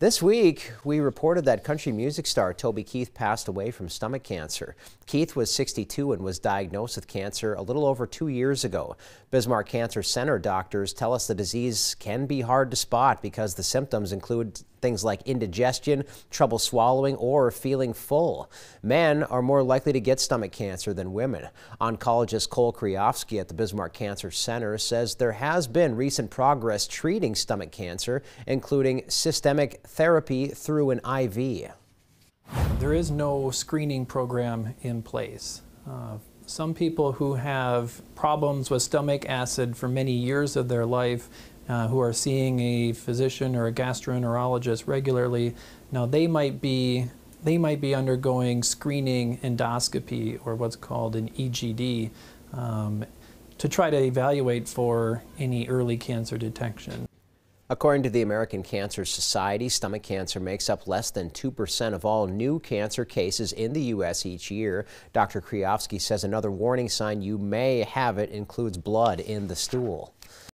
This week, we reported that country music star Toby Keith passed away from stomach cancer. Keith was 62 and was diagnosed with cancer a little over two years ago. Bismarck Cancer Center doctors tell us the disease can be hard to spot because the symptoms include things like indigestion, trouble swallowing, or feeling full. Men are more likely to get stomach cancer than women. Oncologist Cole Kriofsky at the Bismarck Cancer Center says there has been recent progress treating stomach cancer, including systemic therapy through an IV. There is no screening program in place. Uh, some people who have problems with stomach acid for many years of their life, uh, who are seeing a physician or a gastroenterologist regularly, now they might be they might be undergoing screening endoscopy or what's called an EGD um, to try to evaluate for any early cancer detection. According to the American Cancer Society, stomach cancer makes up less than 2% of all new cancer cases in the U.S. each year. Dr. Kriofsky says another warning sign you may have it includes blood in the stool.